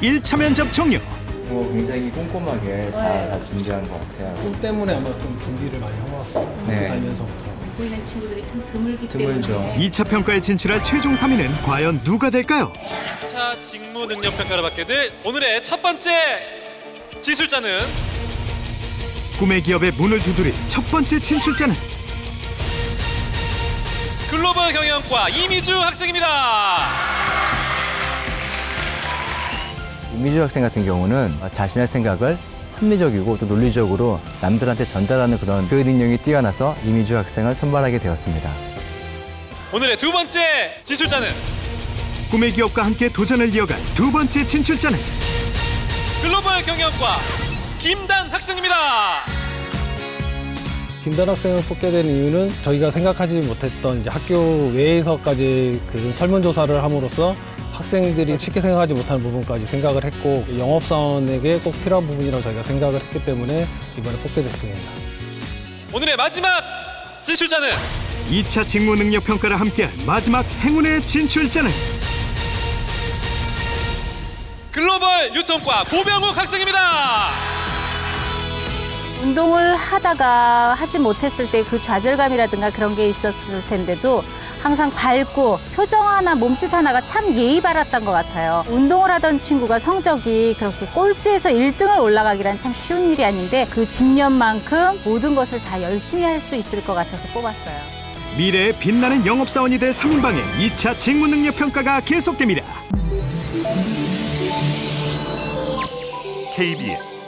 1차 면접 종료. 뭐 굉장히 꼼꼼하게 다, 다 준비한 것 같아요. 꿈 때문에 아마 좀 준비를 많이 한것 같습니다. 네. 다니면서부터. 보이는 친구들이 참 드물기 드물죠. 때문에 2차 평가에 진출할 최종 3위는 과연 누가 될까요? 2차 직무 능력 평가를 받게 될 오늘의 첫 번째 진술자는 꿈의 기업의 문을 두드릴 첫 번째 진출자는 글로벌 경영과 이미주 학생입니다. 이미주 학생 같은 경우는 자신의 생각을 합리적이고 또 논리적으로 남들한테 전달하는 그런 그 능력이 뛰어나서 이미주 학생을 선발하게 되었습니다. 오늘의 두 번째 진술자는 꿈의 기업과 함께 도전을 이어갈 두 번째 진출자는 글로벌 경영과 김단 학생입니다. 김단 학생을 뽑게 된 이유는 저희가 생각하지 못했던 이제 학교 외에서까지 그 설문조사를 함으로써 학생들이 쉽게 생각하지 못하는 부분까지 생각을 했고 영업사원에게 꼭 필요한 부분이라고 저희가 생각을 했기 때문에 이번에 뽑게 됐습니다. 오늘의 마지막 진술자는 2차 직무 능력 평가를 함께할 마지막 행운의 진출자는 글로벌 유통과 고병욱 학생입니다. 운동을 하다가 하지 못했을 때 그 좌절감이라든가 그런 게 있었을 텐데도 항상 밝고 표정 하나 몸짓 하나가 참 예의 바랐던 것 같아요. 운동을 하던 친구가 성적이 그렇게 꼴찌에서 1등을 올라가기란 참 쉬운 일이 아닌데 그 집념만큼 모든 것을 다 열심히 할 수 있을 것 같아서 뽑았어요. 미래의 빛나는 영업사원이 될 3인방의 2차 직무 능력 평가가 계속됩니다. KBS